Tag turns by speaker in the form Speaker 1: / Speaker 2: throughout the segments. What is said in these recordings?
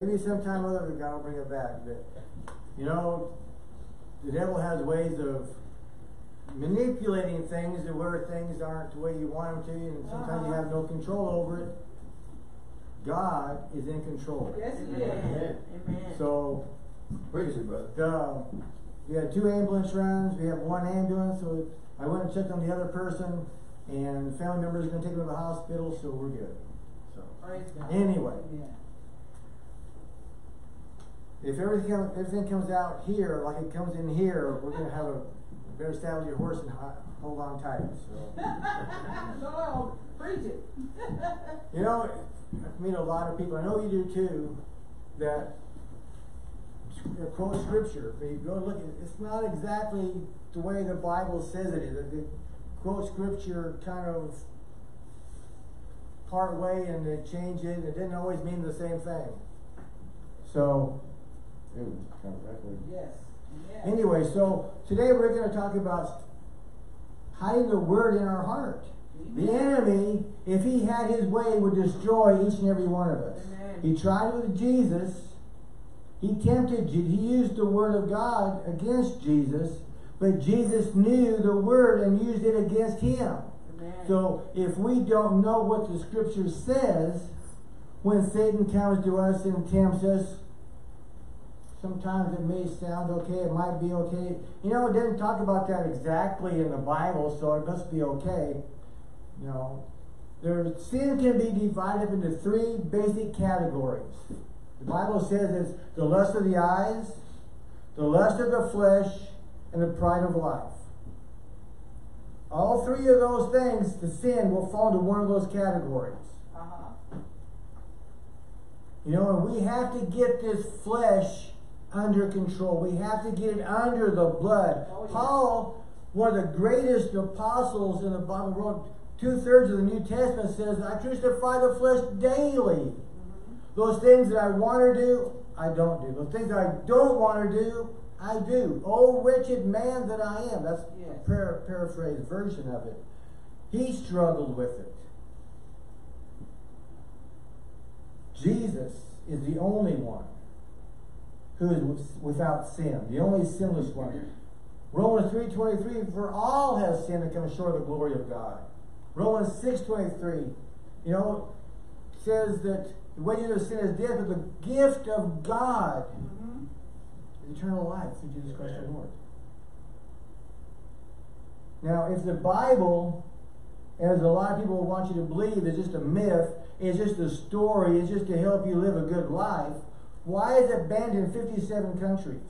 Speaker 1: Maybe sometime or other God will bring it back, but, you know, the devil has ways of manipulating things to where things aren't the way you want them to, and sometimes you have no control over it. God is in control.
Speaker 2: Yes, he is.
Speaker 3: Amen.
Speaker 2: Amen.
Speaker 1: So,
Speaker 3: Praise you, brother.
Speaker 1: the, we had two ambulance runs, we have one ambulance, so I went and checked on the other person, and the family member's are gonna take him to the hospital, so we're good. So,
Speaker 2: Praise God.
Speaker 1: anyway.
Speaker 2: Yeah.
Speaker 1: If everything, everything comes out here, like it comes in here, we're gonna have a, better saddle your horse and ho- hold on tight, so.
Speaker 2: No, preach it.
Speaker 1: You know, I meet a lot of people, I know you do too, that uh, quote scripture, but you go look at, it's not exactly the way the Bible says it is. They quote scripture kind of part way and they change it, it didn't always mean the same thing. So, kind of backward.
Speaker 2: Yes. Yes.
Speaker 1: Anyway, so today we're going to talk about hiding the word in our heart. The enemy, if he had his way, would destroy each and every one of us.
Speaker 2: Amen.
Speaker 1: He tried with Jesus. He tempted, he used the word of God against Jesus, but Jesus knew the word and used it against him.
Speaker 2: Amen.
Speaker 1: So if we don't know what the scripture says, when Satan comes to us and tempts us, sometimes it may sound okay, it might be okay. You know, it didn't talk about that exactly in the Bible, so it must be okay. You know, there, sin can be divided into three basic categories. The Bible says it's the lust of the eyes, the lust of the flesh, and the pride of life. All three of those things, the sin will fall into one of those categories.
Speaker 2: Uh-huh.
Speaker 1: You know, and we have to get this flesh under control. We have to get it under the blood.
Speaker 2: Oh, yeah.
Speaker 1: Paul, one of the greatest apostles in the Bible, wrote two thirds of the New Testament says, I crucify the flesh daily.
Speaker 2: Mm-hmm.
Speaker 1: Those things that I want to do, I don't do. Those things that I don't want to do, I do. Oh, wretched man that I am. That's
Speaker 2: Yes.
Speaker 1: a par- paraphrase version of it. He struggled with it. Jesus is the only one who is without sin, the only sinless one. Romans 3.23, for all have sinned and come short of the glory of God. Romans 6.23, you know, says that the wages of sin is death, but the gift of God
Speaker 2: Mm-hmm.
Speaker 1: is eternal life through Jesus Christ our Lord. Now, if the Bible, as a lot of people want you to believe, is just a myth, it's just a story, it's just to help you live a good life, why is it banned in 57 countries?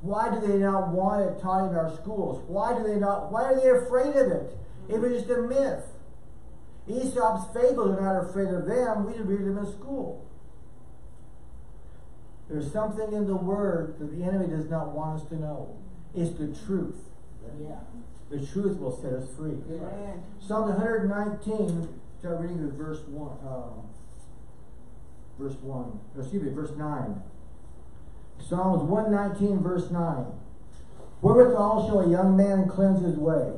Speaker 1: Why do they not want it taught in our schools? Why do they not, why are they afraid of it? If it's just a myth. Aesop's fables are not afraid of them, we read them in school. There's something in the word that the enemy does not want us to know. It's the truth.
Speaker 2: Yeah.
Speaker 1: The truth will set us free.
Speaker 2: Amen.
Speaker 1: Psalm 119, start reading with verse 1. Um, verse 1. or Excuse me, verse 9. Psalms 119, verse 9. Wherewithal shall a young man cleanse his way?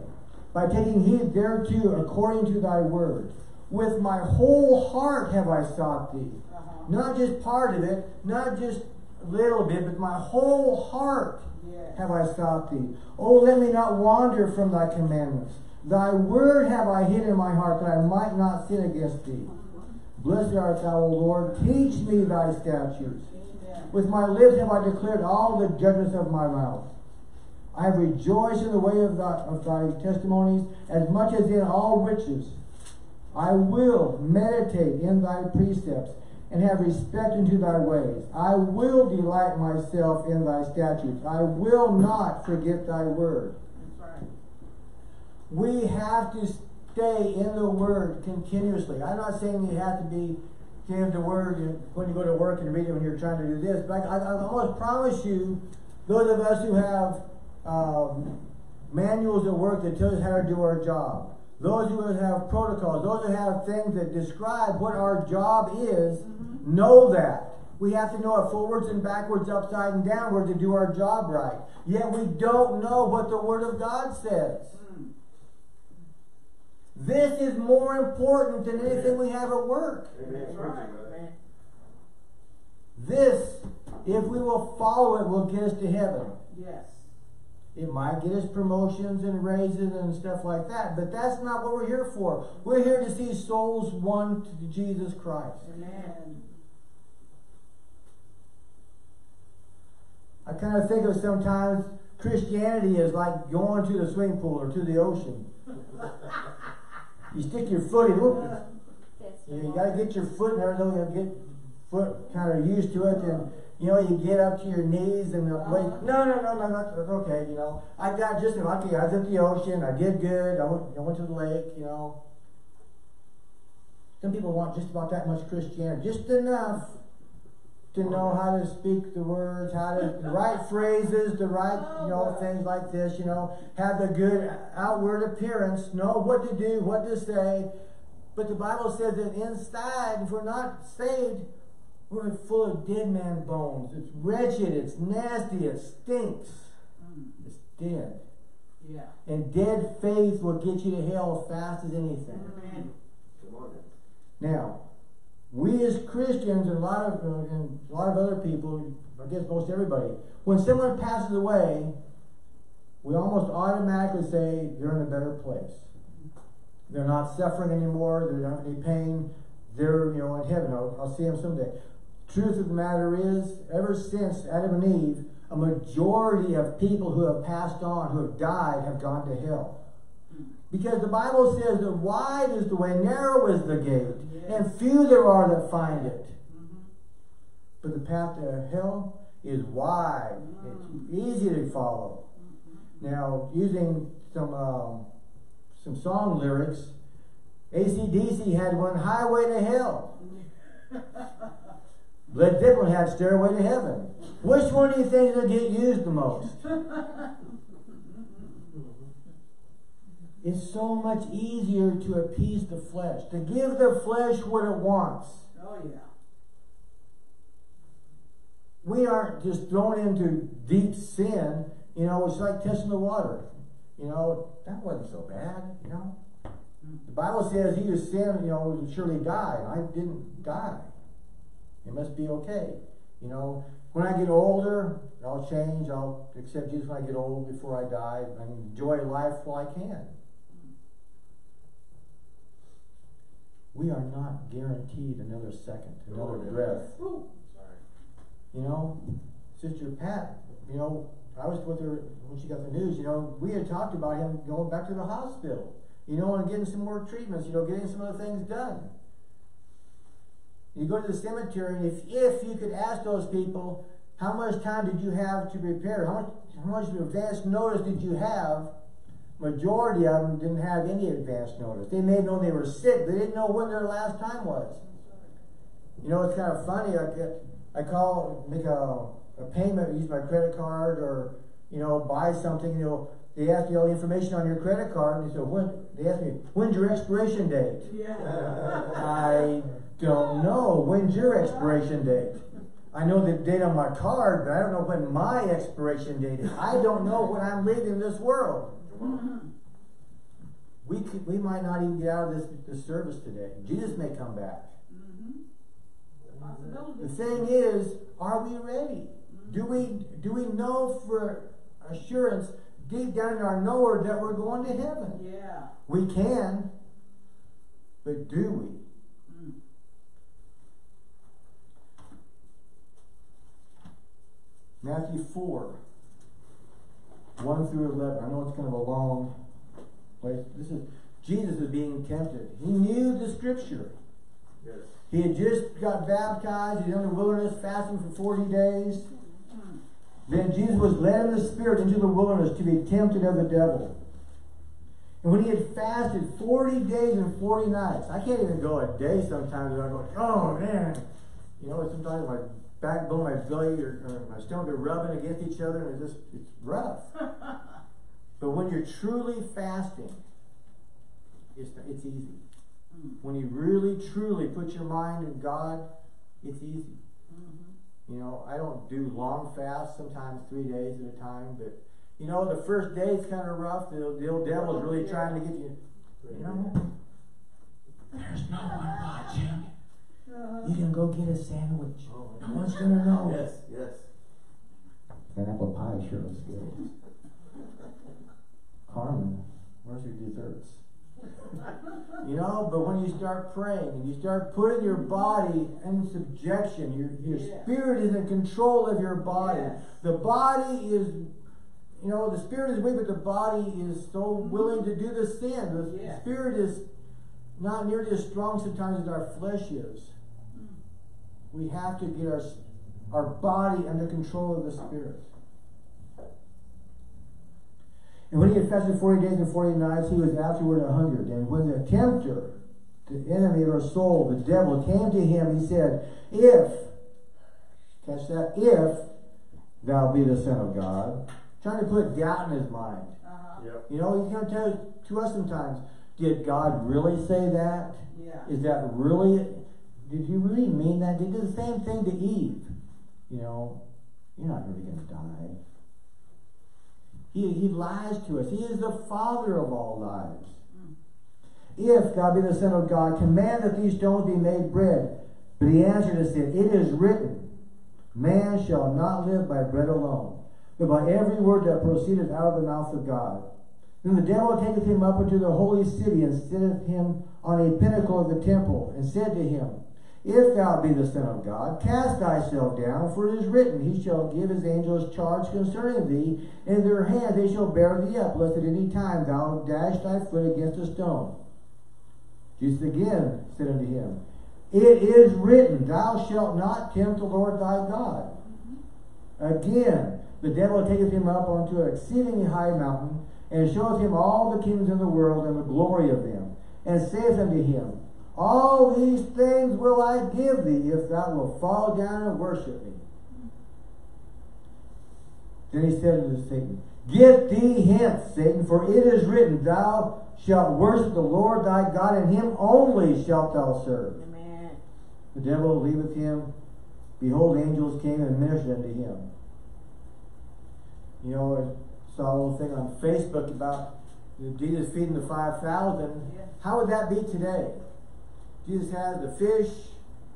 Speaker 1: By taking heed thereto according to thy word. With my whole heart have I sought thee.
Speaker 2: Uh-huh.
Speaker 1: Not just part of it, not just a little bit, but my whole heart have I sought thee. Oh, let me not wander from thy commandments. Thy word have I hid in my heart, that I might not sin against thee. Blessed art thou, O Lord. Teach me thy statutes.
Speaker 2: Amen.
Speaker 1: With my lips have I declared all the judgments of my mouth. I have rejoiced in the way of thy, of thy testimonies, as much as in all riches. I will meditate in thy precepts, and have respect unto thy ways. I will delight myself in thy statutes. I will not forget thy word.
Speaker 2: Right.
Speaker 1: We have to stay in the Word continuously. I'm not saying you have to be in the Word when you go to work and read it when you're trying to do this, but I, I, I almost promise you, those of us who have um, manuals at work that tell us how to do our job, those who have protocols, those who have things that describe what our job is, know that. We have to know it forwards and backwards, upside and downward to do our job right. Yet we don't know what the Word of God says. This is more important than anything we have at work.
Speaker 3: Amen.
Speaker 2: That's
Speaker 3: Praise you,
Speaker 2: right,
Speaker 3: brother.
Speaker 2: man.
Speaker 1: If we will follow it, will get us to heaven.
Speaker 2: Yes.
Speaker 1: It might get us promotions and raises and stuff like that, but that's not what we're here for. We're here to see souls won to Jesus Christ.
Speaker 2: Amen.
Speaker 1: I kind of think of sometimes Christianity is like going to the swimming pool or to the ocean. You stick your foot in, whoop, you, you gotta get your foot in there, though, you get foot kind of used to it, and you know, you get up to your knees and the wait. Uh-huh. No, no, no, no, that's, okay. You know, I got just lucky. I was at the ocean. I did good. I went, I went to the lake. You know. Some people want just about that much Christianity, just enough to know how to speak the words, how to the right phrases, the right you know things like this. You know, have the good outward appearance, know what to do, what to say. But the Bible says that inside, if we're not saved, we're full of dead man bones. It's wretched, it's nasty, it stinks.
Speaker 2: Mm.
Speaker 1: It's dead.
Speaker 2: Yeah.
Speaker 1: And dead faith will get you to hell as fast as anything.
Speaker 2: Amen.
Speaker 3: Come on.
Speaker 1: Now, we as Christians and a lot of uh, and a lot of other people, I guess most everybody, when someone passes away, we almost automatically say they're in a better place. They're not suffering anymore. They don't have any pain. They're you know in heaven. I'll, I'll see them someday. Truth of the matter is, ever since Adam and Eve, a majority of people who have passed on, who have died, have gone to hell. Because the Bible says that wide is the way, narrow is the gate, and few there are that find it.
Speaker 2: Mm-hmm.
Speaker 1: But the path to hell is wide. It's easy to follow. Now, using some um, some song lyrics, AC/DC had one highway to hell. Led Zeppelin had Stairway to Heaven. Which one do you think will get used the most? It's so much easier to appease the flesh, to give the flesh what it wants.
Speaker 2: Oh, yeah.
Speaker 1: We aren't just thrown into deep sin. You know, it's like testing the water. You know, that wasn't so bad, you know. The Bible says he who sinned, you know, will surely die. And I didn't die. It must be okay. You know, when I get older, I'll change. I'll accept Jesus when I get old before I die and enjoy life while I can. We are not guaranteed another second, another
Speaker 3: Lord,
Speaker 1: breath.
Speaker 2: Ooh.
Speaker 3: Sorry.
Speaker 1: You know, Sister Pat, you know, I was with her when she got the news, you know, we had talked about him going back to the hospital, you know, and getting some more treatments, you know, getting some other things done. You go to the cemetery, and if, if you could ask those people, how much time did you have to prepare? How much, how much advance notice did you have? Majority of them didn't have any advance notice. They may have known they were sick, they didn't know when their last time was. You know, it's kind of funny. I get, I call, make a, a payment, use my credit card, or you know, buy something. You know, they ask you all the information on your credit card, and they say, when? They ask me, when's your expiration date?
Speaker 2: Yeah.
Speaker 1: I don't know. When's your expiration date? I know the date on my card, but I don't know when my expiration date is. I don't know when I'm leaving this world. We could, we might not even get out of this, this service today. Jesus may come back.
Speaker 2: Possibility.
Speaker 1: The thing is, are we ready? Do we do we know for assurance deep down in our knower that we're going to heaven?
Speaker 2: Yeah.
Speaker 1: We can, but do we?
Speaker 2: Mm.
Speaker 1: Matthew 4, 1 through 11. I know it's kind of a long place. This is Jesus is being tempted. He knew the scripture.
Speaker 3: Yes.
Speaker 1: He had just got baptized. He's in the wilderness fasting for 40 days. Then Jesus was led in the Spirit into the wilderness to be tempted of the devil. And when he had fasted 40 days and 40 nights, I can't even go a day sometimes without going, oh man. You know, sometimes my backbone, my belly, or, or my stomach are rubbing against each other and it's just, it's rough. but when you're truly fasting, it's, it's easy.
Speaker 2: Mm.
Speaker 1: When you really, truly put your mind in God, it's easy.
Speaker 2: Mhm.
Speaker 1: You know, I don't do long fasts, sometimes three days at a time, but you know, the first day is kind of rough. The, the old devil's really trying to get you. You know, there's no one watching. You can go get a sandwich.
Speaker 3: Oh,
Speaker 1: No one's gonna know.
Speaker 3: Yes, yes.
Speaker 1: That apple pie sure looks good. Carmen, where's your desserts? You know, but when you start praying and you start putting your body in subjection, your, your
Speaker 2: Yeah.
Speaker 1: spirit is in control of your body.
Speaker 2: Yes.
Speaker 1: The body is, you know, the spirit is weak, but the body is so willing to do the sin. The
Speaker 2: Yeah.
Speaker 1: spirit is not nearly as strong sometimes as our flesh is. We have to get our, our body under control of the spirit. And when he had fasted forty days and forty nights, he was afterward a hungered. And when the tempter, the enemy of our soul, the devil, came to him, he said, If, catch that, if thou be the Son of God, trying to put doubt in his mind.
Speaker 2: Uh-huh.
Speaker 3: Yep.
Speaker 1: You know, he's going to tell to us sometimes, did God really say that?
Speaker 2: Yeah.
Speaker 1: Is that really, did he really mean that? Did He did the same thing to Eve. You know, you're not really going to die. He, he lies to us. He is the father of all lies. Hmm. If God be the Son of God, command that these stones be made bread. But he answered and said, It is written, Man shall not live by bread alone, but by every word that proceedeth out of the mouth of God. Then the devil taketh him up into the holy city, and setteth him on a pinnacle of the temple, and said to him, If thou be the Son of God, cast thyself down, for it is written, He shall give his angels charge concerning thee, and in their hand they shall bear thee up, lest at any time thou dash thy foot against a stone. Jesus again said unto him, It is written, Thou shalt not tempt the Lord thy God. Again, the devil taketh him up unto an exceedingly high mountain, and showeth him all the kingdoms of the world and the glory of them, and saith unto him, All these things will I give thee, if thou wilt fall down and worship me. Then he said unto Satan, Get thee hence, Satan, for it is written, Thou shalt worship the Lord thy God, and him only shalt thou serve.
Speaker 2: Amen.
Speaker 1: The devil leaveth him. Behold, angels came and ministered unto him. You know, I saw a little thing on Facebook about Jesus feeding the 5,000.
Speaker 2: Yeah.
Speaker 1: How would that be today? Jesus had the fish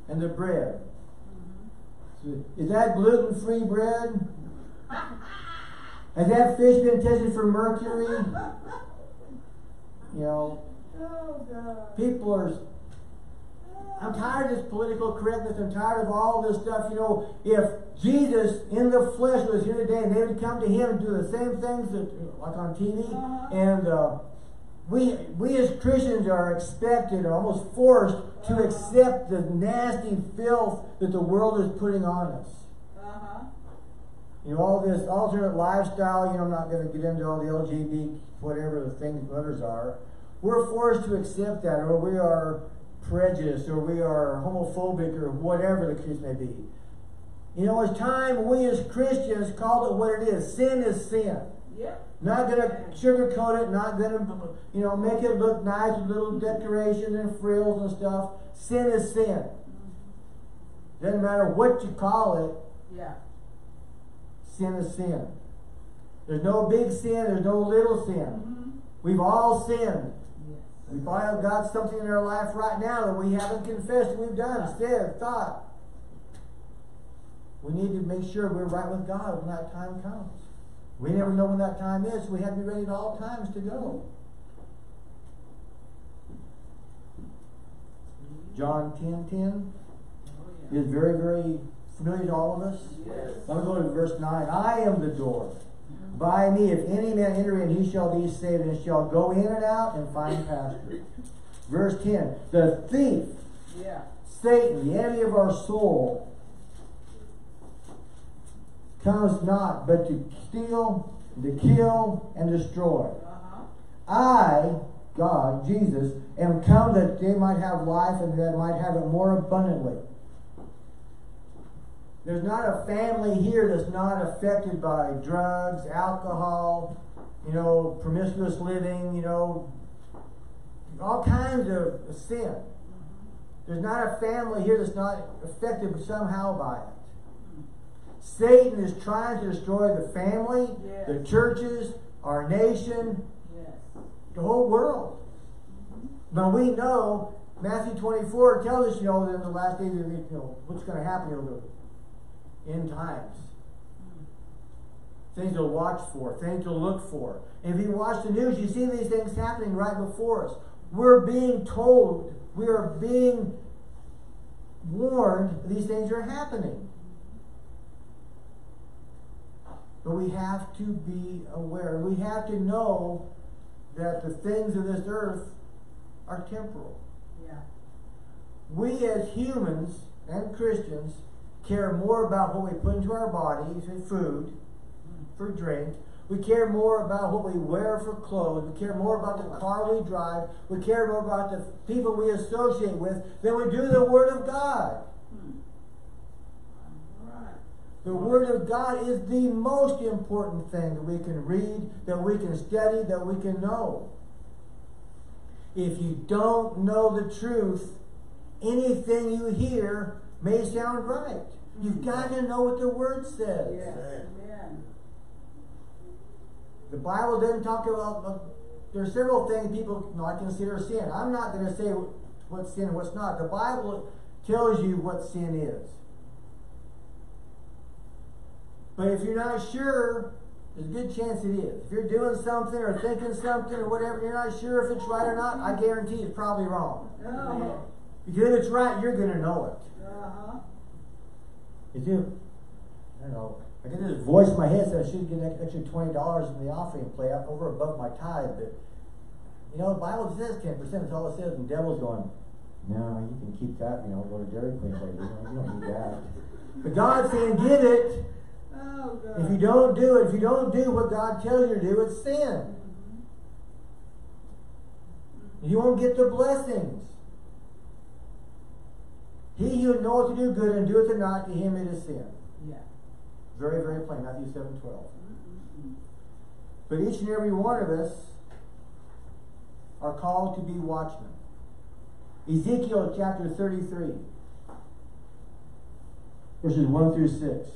Speaker 1: and the bread. So is that gluten free bread? Has that fish been tested for mercury? You know, people are I'm tired of this political correctness. I'm tired of all this stuff. You know, if Jesus in the flesh was here today and they would come to him and do the same things that, like on TV,
Speaker 2: Uh-huh.
Speaker 1: and uh, we we as Christians are expected, or almost forced, to accept the nasty filth that the world is putting on us.
Speaker 2: Uh-huh.
Speaker 1: You know, all this alternate lifestyle, you know, I'm not going to get into all the LGBT, whatever the things, others are. We're forced to accept that, or we are prejudiced, or we are homophobic, or whatever the case may be. You know, it's time we as Christians called it what it is. Sin is sin. Not going to sugarcoat it, not going to, you know, make it look nice with little decorations and frills and stuff. Sin is sin. Doesn't matter what you call it,
Speaker 2: Yeah.
Speaker 1: sin is sin. There's no big sin, there's no little sin.
Speaker 2: Mm-hmm.
Speaker 1: We've all sinned.
Speaker 2: Yes.
Speaker 1: We probably have got something in our life right now that we haven't confessed we've done, said, thought. We need to make sure we're right with God when that time comes. We never know when that time is, so we have to be ready at all times to go. John 10 10
Speaker 2: Oh, yeah.
Speaker 1: is very, very familiar to all of us.
Speaker 2: Yes.
Speaker 1: Let me go to verse 9. I am the door. By me, if any man enter in, he shall be saved, and shall go in and out and find pasture. Verse 10. The thief,
Speaker 2: Yeah.
Speaker 1: Satan, the enemy of our soul, comes not but to steal, to kill, and destroy.
Speaker 2: Uh-huh.
Speaker 1: I, God, Jesus, am come that they might have life and that might have it more abundantly. There's not a family here that's not affected by drugs, alcohol, you know, promiscuous living, you know, all kinds of sin. There's not a family here that's not affected somehow by it. Satan is trying to destroy the family,
Speaker 2: Yes.
Speaker 1: the churches, our nation,
Speaker 2: Yes.
Speaker 1: the whole world. But we know Matthew twenty-four tells us, you know, that in the last days, of the- you know, what's gonna happen in the end times. Things to watch for, things to look for. And if you watch the news, you see these things happening right before us. We're being told, we are being warned these things are happening. But we have to be aware. We have to know that the things of this earth are temporal.
Speaker 2: Yeah.
Speaker 1: We as humans and Christians care more about what we put into our bodies for food, mm-hmm. for drink. We care more about what we wear for clothes. We care more about the car we drive. We care more about the people we associate with than we do the Word of God. The Word of God is the most important thing that we can read, that we can study, that we can know. If you don't know the truth, anything you hear may sound right. You've got to know what the Word says.
Speaker 2: Yes. Amen.
Speaker 1: The Bible doesn't talk about. Uh, there are several things people not consider sin. I'm not going to say what's sin and what's not. The Bible tells you what sin is. But if you're not sure, there's a good chance it is. If you're doing something or thinking something or whatever, you're not sure if it's right or not, I guarantee it's probably wrong.
Speaker 2: Uh-huh.
Speaker 1: Because if it's right, you're going to know it.
Speaker 2: Uh-huh.
Speaker 1: Is it? I don't know. I get this voice in my head that I should get an extra twenty dollars in the offering play up over above my tithe, but you know the Bible says ten percent. That's all it says, and the devil's going, no, you can keep that. You know, go to Dairy Queen. You, you don't need that. But God's saying, give it.
Speaker 2: Oh.
Speaker 1: If you don't do it, if you don't do what God tells you to do, it's sin. Mm-hmm. You won't get the blessings. He who knoweth to do good and doeth it not, to him it is sin.
Speaker 2: Yeah.
Speaker 1: Very, very plain, Matthew seven twelve.
Speaker 2: Mm-mm-mm.
Speaker 1: But each and every one of us are called to be watchmen. Ezekiel chapter 33, verses 1 through 6.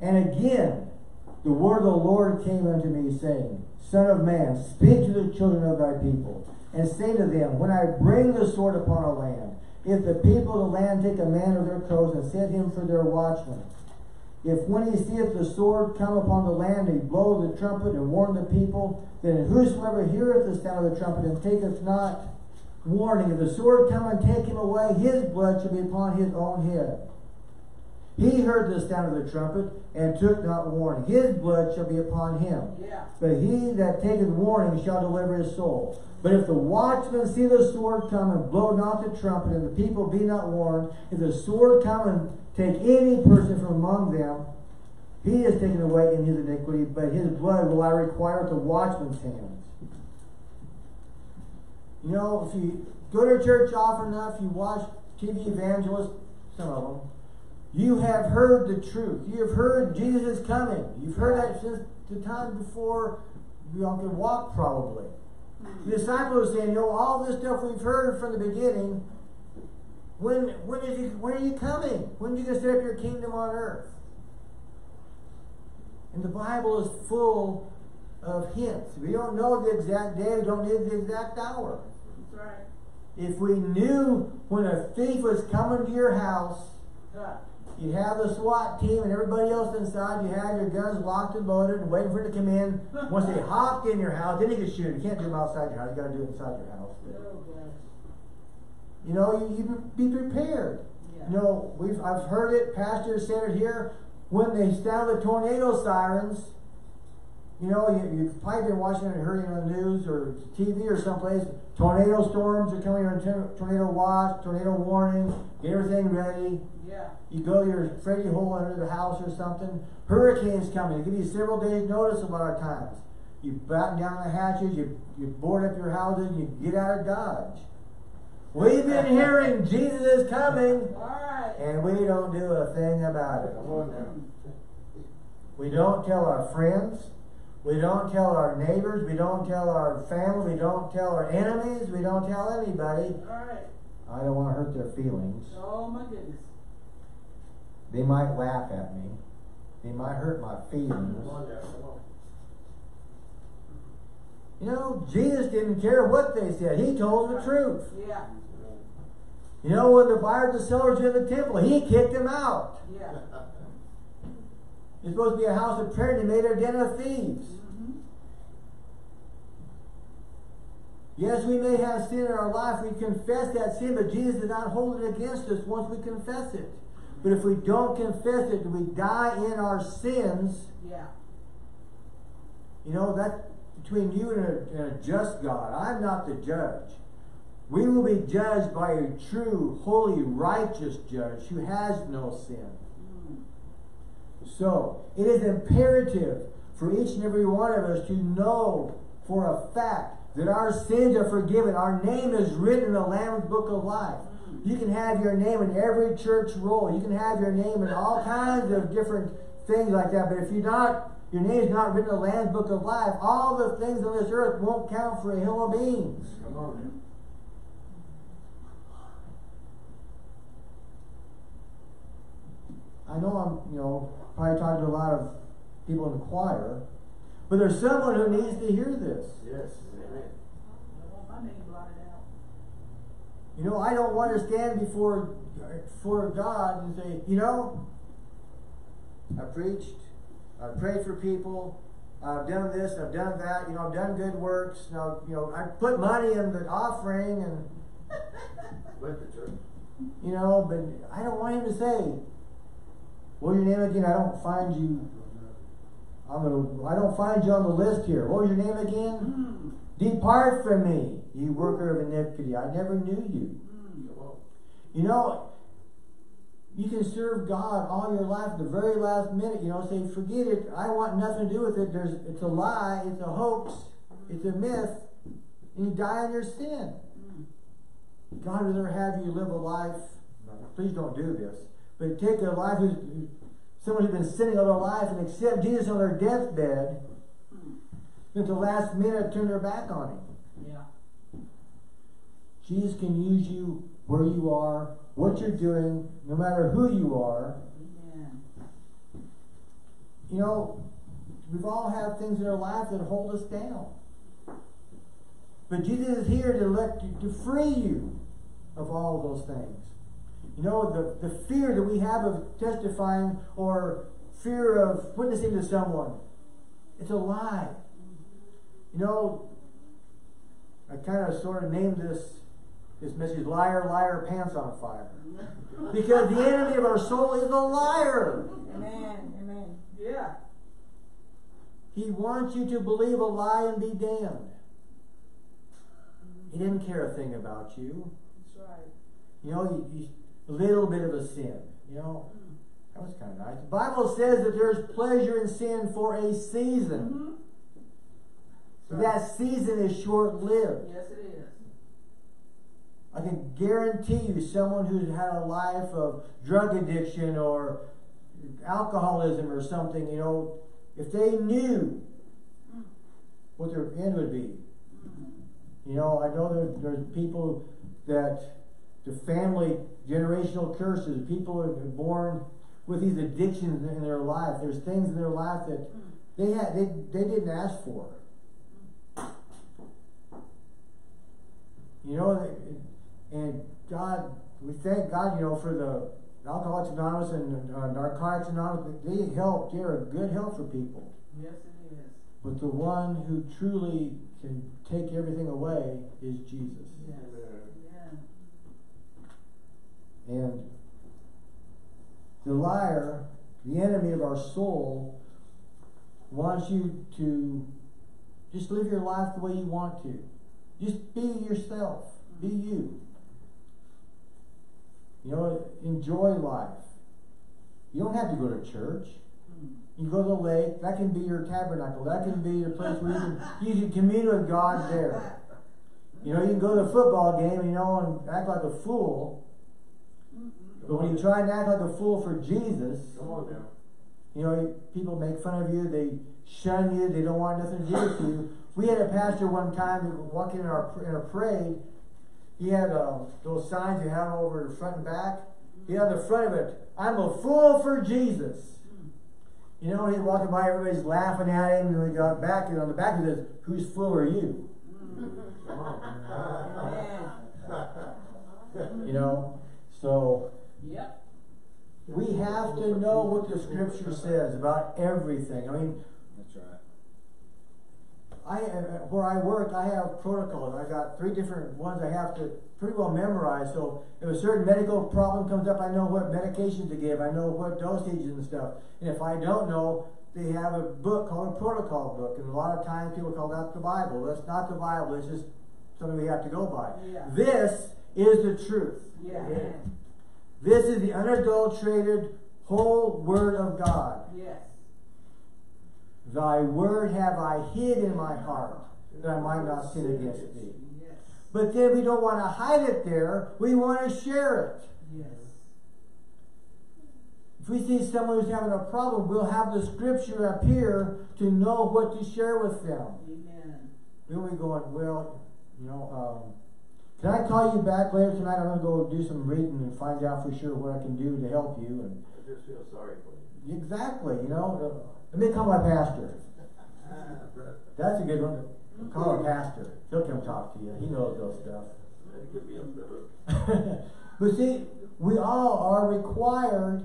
Speaker 1: And again, the word of the Lord came unto me, saying, Son of man, speak to the children of thy people, and say to them, When I bring the sword upon a land, if the people of the land take a man of their coast and set him for their watchman, if when he seeth the sword come upon the land, he blow the trumpet and warn the people, then whosoever heareth the sound of the trumpet and taketh not warning, if the sword come and take him away, his blood shall be upon his own head. He heard the sound of the trumpet and took not warning. His blood shall be upon him.
Speaker 2: Yeah.
Speaker 1: But he that taketh warning shall deliver his soul. But if the watchman see the sword come and blow not the trumpet, and the people be not warned, if the sword come and take any person from among them, he is taken away in his iniquity, but his blood will I require at the watchman's hands. You know, if you go to church often enough, you watch TV evangelists, some of them, you have heard the truth. You have heard Jesus is coming. You've heard that since the time before we all could walk, probably. The mm-hmm. disciples are saying, you know, all this stuff we've heard from the beginning. When when is he when are you coming? When are you gonna set up your kingdom on earth? And the Bible is full of hints. We don't know the exact day, we don't know the exact hour.
Speaker 2: That's right.
Speaker 1: If we knew when a thief was coming to your house,
Speaker 2: Yeah.
Speaker 1: You have the SWAT team and everybody else inside. You have your guns locked and loaded and waiting for it to come in. Once they hopped in your house, then you can shoot. You can't do them outside your house. You got to do it inside your house.
Speaker 2: Oh,
Speaker 1: You know, you, you be prepared.
Speaker 2: Yeah.
Speaker 1: You know, we've I've heard it. Pastors said it here. When they sound the tornado sirens, you know, you, you've probably been watching it, hearing it on the news or TV or someplace. Tornado storms are coming. Or tornado watch, tornado warning. Get everything ready. You go to your fraidy hole under the house or something. Hurricanes coming. They give you several days notice a lot of times. You batten down the hatches, you, you board up your houses, and you get out of Dodge. We've been hearing Jesus is coming,
Speaker 2: right.
Speaker 1: and we don't do a thing about it. We don't tell our friends. We don't tell our neighbors. We don't tell our family. We don't tell our enemies. We don't tell anybody.
Speaker 2: All right.
Speaker 1: I don't want to hurt their feelings.
Speaker 2: Oh, my goodness.
Speaker 1: They might laugh at me. They might hurt my feelings. You know, Jesus didn't care what they said. He told the truth.
Speaker 2: Yeah,
Speaker 1: You know, when the buyers and sellers in the temple, he kicked them out.
Speaker 2: yeah.
Speaker 1: It's supposed to be a house of prayer, and he made it a den of thieves.
Speaker 2: Mhm.
Speaker 1: Yes, we may have sin in our life. We confess that sin, but Jesus did not hold it against us once we confess it. But if we don't confess it, we die in our sins.
Speaker 2: Yeah,
Speaker 1: You know, that's between you and a, and a just God. I'm not the judge. We will be judged by a true, holy, righteous judge who has no sin.
Speaker 2: Mm.
Speaker 1: So, it is imperative for each and every one of us to know for a fact that our sins are forgiven. Our name is written in the Lamb's Book of Life. You can have your name in every church roll. You can have your name in all kinds of different things like that. But if you're not, your name is not written in the Lamb's Book of Life, all the things on this earth won't count for a hill of beans.
Speaker 3: Come on now.
Speaker 1: I know I'm, you know, probably talking to a lot of people in the choir, but there's someone who needs to hear this.
Speaker 3: Yes, amen.
Speaker 2: I want my name blotted out.
Speaker 1: You know, I don't want to stand before for God and say, you know, I preached, I prayed for people, I've done this, I've done that, you know, I've done good works, now, you know, I put money in the offering and
Speaker 3: Went to church.
Speaker 1: you know, but I don't want him to say, What was your name again? I don't find you I'm gonna. I don't find you on the list here. What was your name again?
Speaker 2: Hmm.
Speaker 1: Depart from me, you worker of iniquity. I never knew you. You know, you can serve God all your life. The very last minute, you know, say, "Forget it. I want nothing to do with it. There's, it's a lie. It's a hoax. It's a myth." And you die in your sin. God would rather have you live a life. Please don't do this. But take a life someone who's been sinning all their life and accept Jesus on their deathbed, at the last minute turn their back on him.
Speaker 2: Yeah.
Speaker 1: Jesus can use you where you are, what you're doing, no matter who you are.
Speaker 2: Amen.
Speaker 1: You know, we've all have things in our life that hold us down. But Jesus is here to let you, to free you of all of those things. You know, the, the fear that we have of testifying or fear of witnessing to someone, it's a lie. You know, I kind of sort of named this this message liar, liar, pants on fire. Because the enemy of our soul is a liar.
Speaker 2: Amen. Amen. Yeah.
Speaker 1: He wants you to believe a lie and be damned. He didn't care a thing about you.
Speaker 2: That's right.
Speaker 1: You know, you, you, a little bit of a sin. You know, that was kind of nice. The Bible says that there's pleasure in sin for a season.
Speaker 2: Mm-hmm.
Speaker 1: But that season is short lived.
Speaker 2: Yes, it is.
Speaker 1: I can guarantee you, someone who's had a life of drug addiction or alcoholism or something, you know, if they knew what their end would be, mm-hmm. you know, I know there, there's people that the family generational curses, people are born with these addictions in their life. There's things in their life that mm. they had they, they didn't ask for. You know, and God, we thank God, you know, for the Alcoholics Anonymous and uh, Narcotics Anonymous. They help. They're a good help for people.
Speaker 2: Yes, it is.
Speaker 1: But the one who truly can take everything away is Jesus.
Speaker 2: Yes. Yeah.
Speaker 1: And the liar, the enemy of our soul, wants you to just live your life the way you want to. Just be yourself. Be you. You know, enjoy life. You don't have to go to church. You go to the lake, that can be your tabernacle. That can be your place where you can, you can commune with God there. You know, you can go to a football game, you know, and act like a fool. But when you try and act like a fool for Jesus,
Speaker 3: Come on now.
Speaker 1: you know, people make fun of you, they shun you, they don't want nothing to do with you. We had a pastor one time who was walking in our in a parade. He had uh, those signs you have over the front and back. He had on the front of it, "I'm a fool for Jesus." You know, he's walking by, everybody's laughing at him, and we got back, and on the back of this, whose fool are you? You know, so
Speaker 2: Yep.
Speaker 1: we have to know what the scripture says about everything. I mean. I, uh, where I work, I have protocols. I got three different ones I have to pretty well memorize. So if a certain medical problem comes up, I know what medications to give. I know what dosages and stuff. And if I don't know, they have a book called a protocol book. And a lot of times people call that the Bible. That's not the Bible. It's just something we have to go by.
Speaker 2: Yeah.
Speaker 1: This is the truth.
Speaker 2: Yeah.
Speaker 1: This is the unadulterated whole word of God.
Speaker 2: Yes.
Speaker 1: Thy word have I hid in my heart, that I might not sin against thee. But then we don't want to hide it there, we want to share it.
Speaker 2: Yes.
Speaker 1: If we see someone who's having a problem, we'll have the scripture up here to know what to share with them.
Speaker 2: Amen.
Speaker 1: Then we going, well, you know, um, can I call you back later tonight? I'm going to go do some reading and find out for sure what I can do to help you. And
Speaker 3: I just feel sorry for you.
Speaker 1: exactly, you know, uh, let me call my pastor. That's a good one. Call a pastor. He'll come talk to you. He knows those stuff.
Speaker 3: That could be up the hook.
Speaker 1: but see, we all are required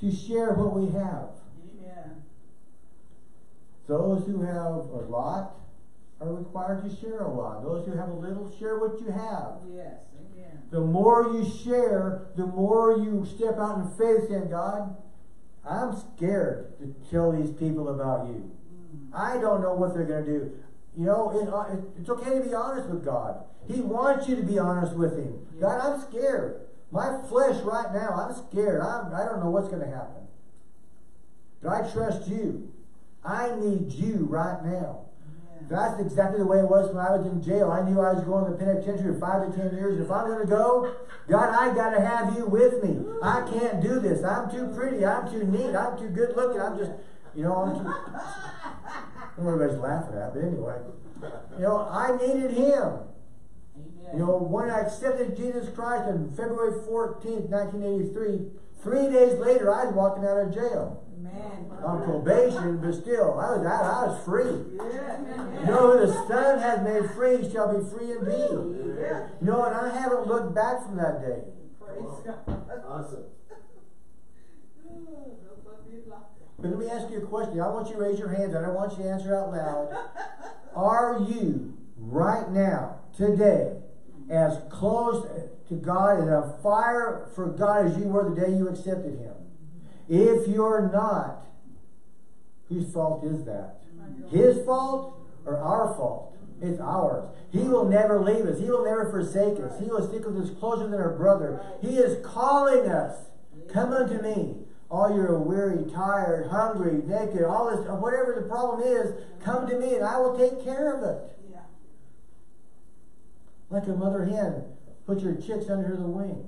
Speaker 1: to share what we have.
Speaker 2: Amen.
Speaker 1: Those who have a lot are required to share a lot. Those who have a little, share what you have.
Speaker 2: Yes. Amen.
Speaker 1: The more you share, the more you step out in faith saying, God, I'm scared to tell these people about you. I don't know what they're going to do. You know, it, uh, it, it's okay to be honest with God. He wants you to be honest with Him. God, I'm scared. My flesh right now, I'm scared. I'm, I don't know what's going to happen. But I trust you. I need you right now. That's exactly the way it was when I was in jail. I knew I was going to the penitentiary for five to ten years. If I'm going to go, God, I got to have you with me. I can't do this. I'm too pretty. I'm too neat. I'm too good looking. I'm just, you know, I'm too. I don't know everybody's laughing at, but anyway. You know, I needed Him. You know, when I accepted Jesus Christ on February 14th, 1983, three days later I was walking out of jail.
Speaker 2: Amen.
Speaker 1: On probation, but still, I was out, I was free.
Speaker 2: Yes.
Speaker 1: You know, who the Son has made free shall be free indeed.
Speaker 2: Yes.
Speaker 1: You know, and I haven't looked back from that day.
Speaker 2: Praise
Speaker 3: Awesome.
Speaker 1: But let me ask you a question. I want you to raise your hands. I don't want you to answer out loud. Are you right now, today, as close to God and a fire for God as you were the day you accepted Him? If you're not, whose fault is that? His fault or our fault? It's ours. He will never leave us. He will never forsake us. He will stick with us closer than our brother. He is calling us. Come unto me. All you're weary, tired, hungry, naked, all this, whatever the problem is, come to me and I will take care of it. Like a mother hen, put your chicks under the wing,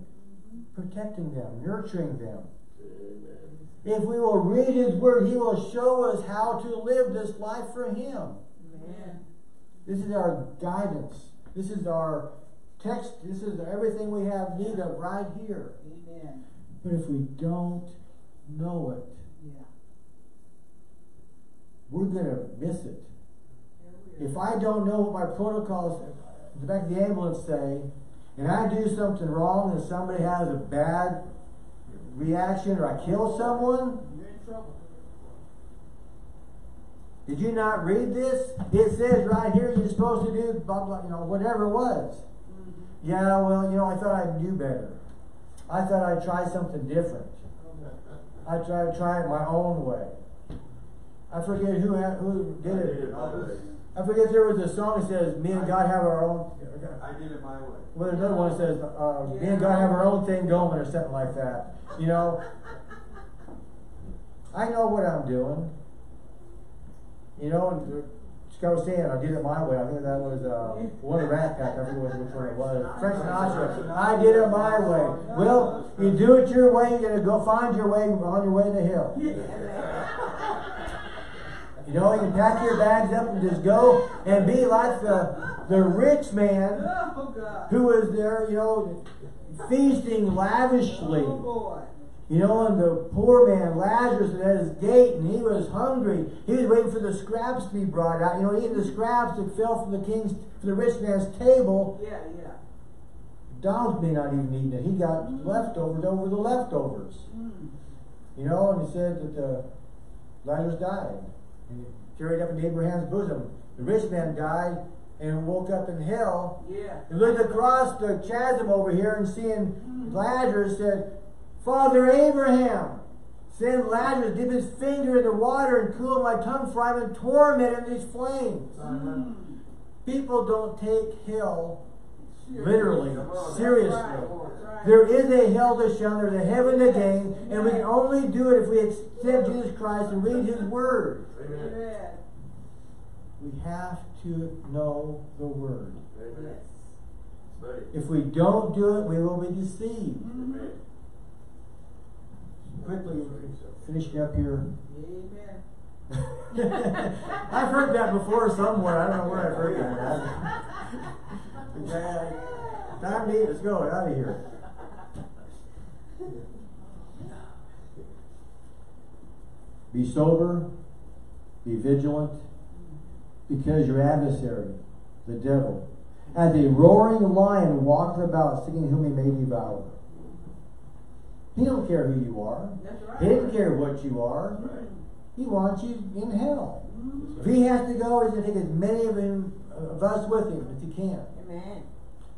Speaker 1: protecting them, nurturing them. If we will read His Word, He will show us how to live this life for Him.
Speaker 2: Amen.
Speaker 1: This is our guidance. This is our text. This is everything we have need of right here.
Speaker 2: Amen.
Speaker 1: But if we don't know it,
Speaker 2: Yeah.
Speaker 1: we're going to miss it. If I don't know what my protocols the back of the ambulance say, and I do something wrong and somebody has a bad reaction or I kill someone,
Speaker 2: You're in trouble.
Speaker 1: did you not read this? It says right here you're supposed to do blah blah, you know, whatever it was.
Speaker 2: Mm-hmm.
Speaker 1: Yeah, well, you know, I thought I'd do better. I thought I'd try something different. I tried to try it my own way. I forget who who did
Speaker 3: I
Speaker 1: it.
Speaker 3: Did it my way.
Speaker 1: I forget there was a song that says, "Me and God have our own."
Speaker 4: I did it my way.
Speaker 1: Well, there's another one that says, uh, "Me and God have our own thing going," or something like that. You know, I know what I'm doing. You know, and Scott was saying, I did it my way. I think that was uh, one of the Rat Pack. I forget which one it was. Frank Sinatra. I did it my way. Well, you do it your way. You're gonna go find your way on your way to hell. You know, you can pack your bags up and just go and be like the the rich man who was there, you know, feasting lavishly. You know, and the poor man, Lazarus, was at his gate and he was hungry. He was waiting for the scraps to be brought out. You know, eating the scraps that fell from the king's, from the rich man's table.
Speaker 2: Yeah, yeah.
Speaker 1: Dogs may not even eat it. He got leftovers over the leftovers.
Speaker 2: Mm.
Speaker 1: You know, and he said that uh, Lazarus died. And carried up into Abraham's bosom. The rich man died and woke up in hell.
Speaker 2: Yeah.
Speaker 1: He looked across the chasm over here and seeing Lazarus said, Father Abraham, send Lazarus, dip his finger in the water and cool my tongue for I'm in torment in these flames.
Speaker 2: Mm.
Speaker 1: People don't take hell. Literally, seriously.
Speaker 2: That's right. That's right.
Speaker 1: There is a hell to shun, there's a heaven to gain, and we can only do it if we accept Jesus Christ and read His Word.
Speaker 3: Amen.
Speaker 1: We have to know the Word.
Speaker 3: Amen.
Speaker 1: If we don't do it, we will be deceived.
Speaker 3: Amen.
Speaker 1: Quickly, finishing up here.
Speaker 2: Amen.
Speaker 1: I've heard that before somewhere. I don't know where I've heard that. Yeah, Time to eat. Let's go out of here. Be sober, be vigilant, because your adversary, the devil, as a roaring lion walks about seeking whom he may devour. He don't care who you are.
Speaker 2: Right.
Speaker 1: He didn't care what you are.
Speaker 3: Right.
Speaker 1: He wants you in hell.
Speaker 2: Mhm.
Speaker 1: If he has to go, he's going to take as many of him of us with him as he can.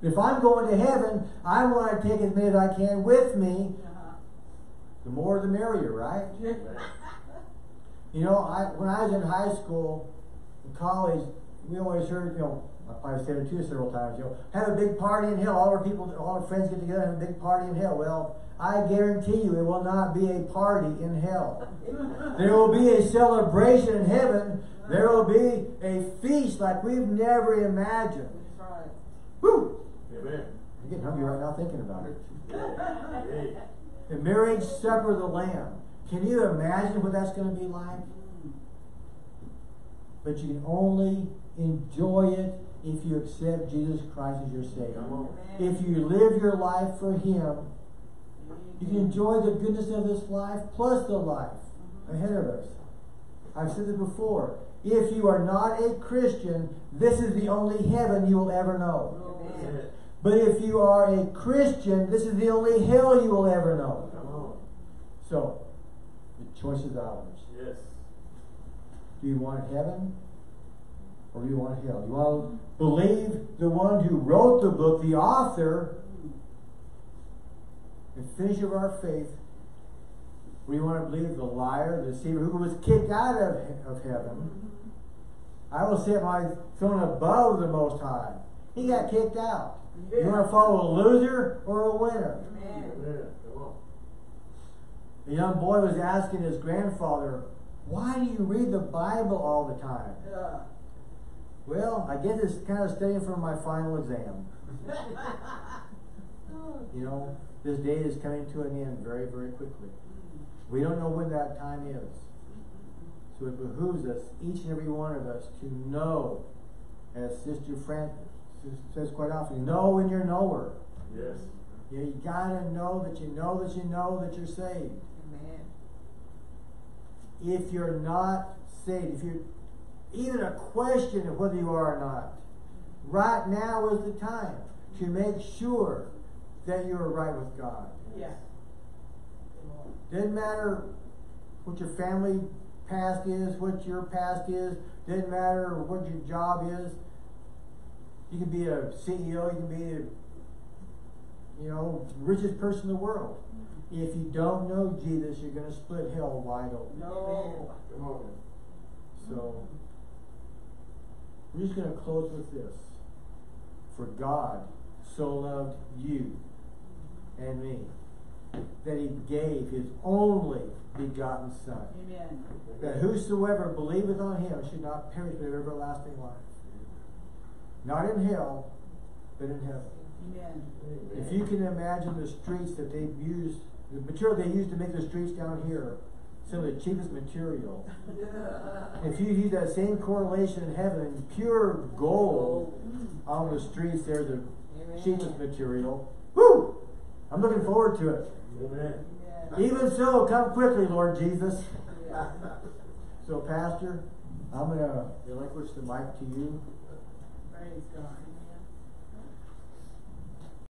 Speaker 1: If I'm going to heaven, I want to take as many as I can with me.
Speaker 2: Uh-huh.
Speaker 1: The more, the merrier, right? You know, I when I was in high school, in college, we always heard, you know, I probably said it too several times. You know, have a big party in hell. All our people, all our friends get together and have a big party in hell. Well, I guarantee you, it will not be a party in hell. There will be a celebration in heaven. There will be a feast like we've never imagined.
Speaker 2: That's right.
Speaker 1: Woo!
Speaker 3: Amen.
Speaker 1: I'm getting hungry right now thinking about it. The marriage supper of the Lamb. Can you imagine what that's going to be like? But you can only enjoy it if you accept Jesus Christ as your Savior. If you live your life for Him, you can enjoy the goodness of this life plus the life ahead of us. I've said this before. If you are not a Christian, this is the only heaven you will ever know. But if you are a Christian, this is the only hell you will ever know.
Speaker 3: Come on.
Speaker 1: So, the choice is ours.
Speaker 3: Yes.
Speaker 1: Do you want heaven or do you want hell? You want to believe the one who wrote the book, the author, the finisher of our faith, or you want to believe the liar, the deceiver, who was kicked out of, of heaven? I will set my throne above the Most High. He got kicked out. You want to follow a loser or a winner?
Speaker 2: Amen.
Speaker 3: Amen. Come on.
Speaker 1: The young boy was asking his grandfather, Why do you read the Bible all the time?
Speaker 2: Yeah.
Speaker 1: Well, I guess it's kind of studying for my final exam. You know, this day is coming to an end very, very quickly. Mm-hmm. We don't know when that time is. Mm-hmm. So it behooves us, each and every one of us, to know, as Sister Francis says quite often, know when you're knower.
Speaker 3: Yes.
Speaker 1: You, you gotta know that you know that you know that you're saved.
Speaker 2: Amen.
Speaker 1: If you're not saved, if you're even a question of whether you are or not, right now is the time to make sure that you're right with God.
Speaker 2: Yeah.
Speaker 1: Doesn't matter what your family past is, what your past is, doesn't matter what your job is. You can be a CEO, you can be a, you know, richest person in the world. If you don't know Jesus, you're gonna split hell wide open.
Speaker 2: No.
Speaker 3: On.
Speaker 1: So we're just gonna close with this. For God so loved you and me that he gave his only begotten Son,
Speaker 2: Amen.
Speaker 1: that whosoever believeth on him should not perish but have everlasting life. Not in hell, but in heaven.
Speaker 2: Amen.
Speaker 1: If you can imagine the streets that they've used, the material they used to make the streets down here, some of the cheapest material. If you use that same correlation in heaven, pure gold mm. on the streets there, the
Speaker 2: Amen.
Speaker 1: cheapest material. Woo! I'm looking forward to it.
Speaker 2: Amen.
Speaker 1: Even so, come quickly, Lord Jesus.
Speaker 2: Yeah.
Speaker 1: So, Pastor, I'm gonna relinquish the mic to you.
Speaker 2: Praise God.